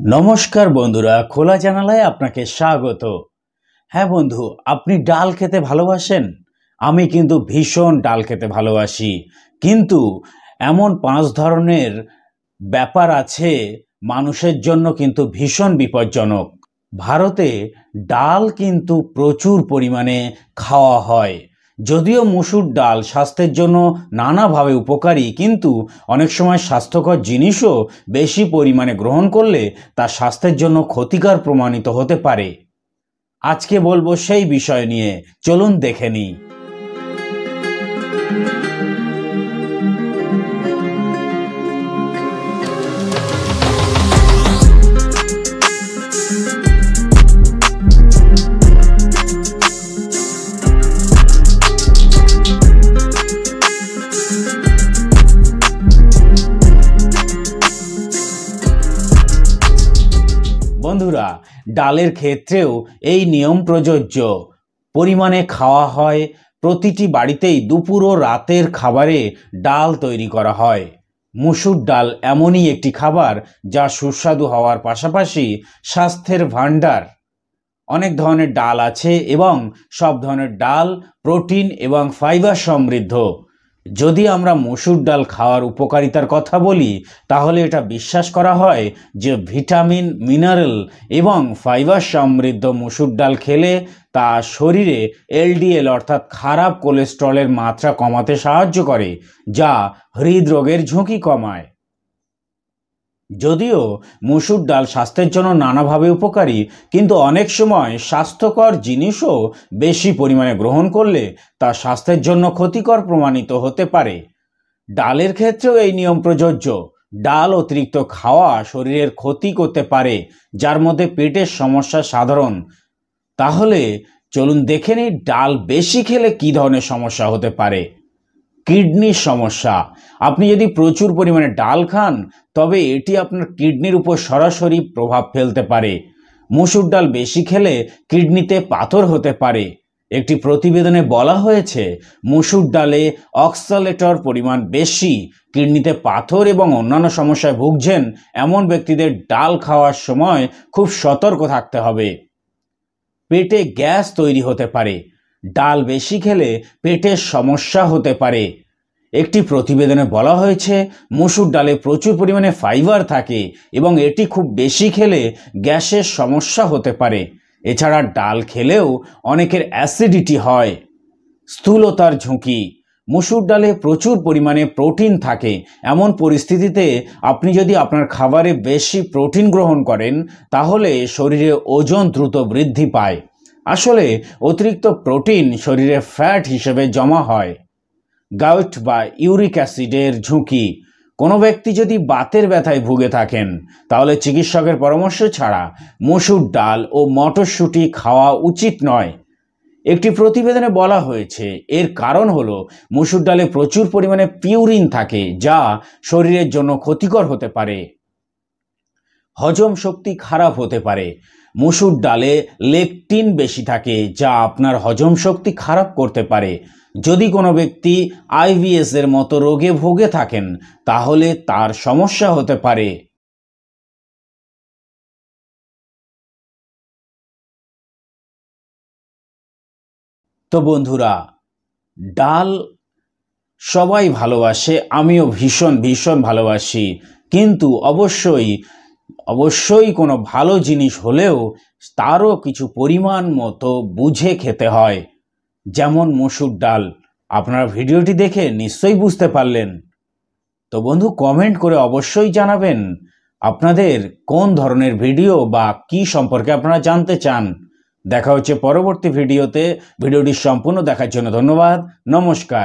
নমস্কার বন্ধুরা, খোলা জানালায় আপনাকে স্বাগত। হ্যাঁ বন্ধু, আপনি ডাল খেতে ভালোবাসেন? আমি কিন্তু ভীষণ ডাল খেতে ভালোবাসি। কিন্তু এমন পাঁচ ধরনের ব্যাপার আছে, মানুষের জন্য কিন্তু ভীষণ বিপজ্জনক। ভারতে ডাল কিন্তু প্রচুর পরিমাণে খাওয়া হয়। যদিও মুসুর ডাল স্বাস্থ্যের জন্য নানাভাবে উপকারী, কিন্তু অনেক সময় স্বাস্থ্যকর জিনিসও বেশি পরিমাণে গ্রহণ করলে তা স্বাস্থ্যের জন্য ক্ষতিকর প্রমাণিত হতে পারে। আজকে বলব সেই বিষয় নিয়ে। চলুন দেখে নিই। বন্ধুরা, ডালের ক্ষেত্রেও এই নিয়ম প্রযোজ্য। পরিমাণে খাওয়া হয়, প্রতিটি বাড়িতেই দুপুর ও রাতের খাবারে ডাল তৈরি করা হয়। মুসুর ডাল এমনই একটি খাবার যা সুস্বাদু হওয়ার পাশাপাশি স্বাস্থ্যের ভাণ্ডার। অনেক ধরনের ডাল আছে এবং সব ধরনের ডাল, প্রোটিন এবং ফাইবার সমৃদ্ধ। যদি আমরা মসুর ডাল খাওয়ার উপকারিতার কথা বলি, তাহলে এটা বিশ্বাস করা হয় যে ভিটামিন, মিনারেল এবং ফাইবার সমৃদ্ধ মসুর ডাল খেলে তা শরীরে এলডিএল অর্থাৎ খারাপ কোলেস্ট্রলের মাত্রা কমাতে সাহায্য করে, যা হৃদরোগের ঝুঁকি কমায়। যদিও মসুর ডাল স্বাস্থ্যের জন্য নানাভাবে উপকারী, কিন্তু অনেক সময় স্বাস্থ্যকর জিনিসও বেশি পরিমাণে গ্রহণ করলে তা স্বাস্থ্যের জন্য ক্ষতিকর প্রমাণিত হতে পারে। ডালের ক্ষেত্রেও এই নিয়ম প্রযোজ্য। ডাল অতিরিক্ত খাওয়া শরীরের ক্ষতি করতে পারে, যার মধ্যে পেটের সমস্যা সাধারণ। তাহলে চলুন দেখে নিই ডাল বেশি খেলে কী ধরনের সমস্যা হতে পারে। কিডনির সমস্যা। আপনি যদি প্রচুর পরিমাণে ডাল খান, তবে এটি আপনার কিডনির উপর সরাসরি প্রভাব ফেলতে পারে। মুসুর ডাল বেশি খেলে কিডনিতে পাথর হতে পারে। একটি প্রতিবেদনে বলা হয়েছে, মুসুর ডালে অক্সালেটর পরিমাণ বেশি, কিডনিতে পাথর এবং অন্যান্য সমস্যায় ভুগছেন এমন ব্যক্তিদের ডাল খাওয়ার সময় খুব সতর্ক থাকতে হবে। পেটে গ্যাস তৈরি হতে পারে। ডাল বেশি খেলে পেটের সমস্যা হতে পারে। একটি প্রতিবেদনে বলা হয়েছে, মসুর ডালে প্রচুর পরিমাণে ফাইবার থাকে এবং এটি খুব বেশি খেলে গ্যাসের সমস্যা হতে পারে। এছাড়া ডাল খেলেও অনেকের অ্যাসিডিটি হয়। স্থূলতার ঝুঁকি। মুসুর ডালে প্রচুর পরিমাণে প্রোটিন থাকে। এমন পরিস্থিতিতে আপনি যদি আপনার খাবারে বেশি প্রোটিন গ্রহণ করেন, তাহলে শরীরে ওজন দ্রুত বৃদ্ধি পায়। আসলে অতিরিক্ত প্রোটিন শরীরে ফ্যাট হিসেবে জমা হয়। গাউট বা ইউরিক অ্যাসিডের ঝুঁকি। কোনো ব্যক্তি যদি বাতের ব্যথায় ভুগে থাকেন, তাহলে চিকিৎসকের পরামর্শ ছাড়া মসুর ডাল ও মটরশুঁটি খাওয়া উচিত নয়। একটি প্রতিবেদনে বলা হয়েছে, এর কারণ হলো মসুর ডালে প্রচুর পরিমাণে পিউরিন থাকে, যা শরীরের জন্য ক্ষতিকর হতে পারে। হজম শক্তি খারাপ হতে পারে। মসুর ডালে লেকটিন বেশি থাকে, যা আপনার হজম শক্তি খারাপ করতে পারে। যদি কোনো ব্যক্তি আইভিএস এর মতো রোগে ভোগে থাকেন, তাহলে তার সমস্যা হতে পারে। তো বন্ধুরা, ডাল সবাই ভালোবাসে, আমিও ভীষণ ভীষণ ভালোবাসি। কিন্তু অবশ্যই অবশ্যই কোনো ভালো জিনিস হলেও তারও কিছু পরিমাণ মতো বুঝে খেতে হয়। যেমন মসুর ডাল। আপনারা ভিডিওটি দেখে নিশ্চয়ই বুঝতে পারলেন। তো বন্ধু কমেন্ট করে অবশ্যই জানাবেন আপনাদের কোন ধরনের ভিডিও বা কি সম্পর্কে আপনারা জানতে চান। দেখা হচ্ছে পরবর্তী ভিডিওতে। ভিডিওটি সম্পূর্ণ দেখার জন্য ধন্যবাদ। নমস্কার।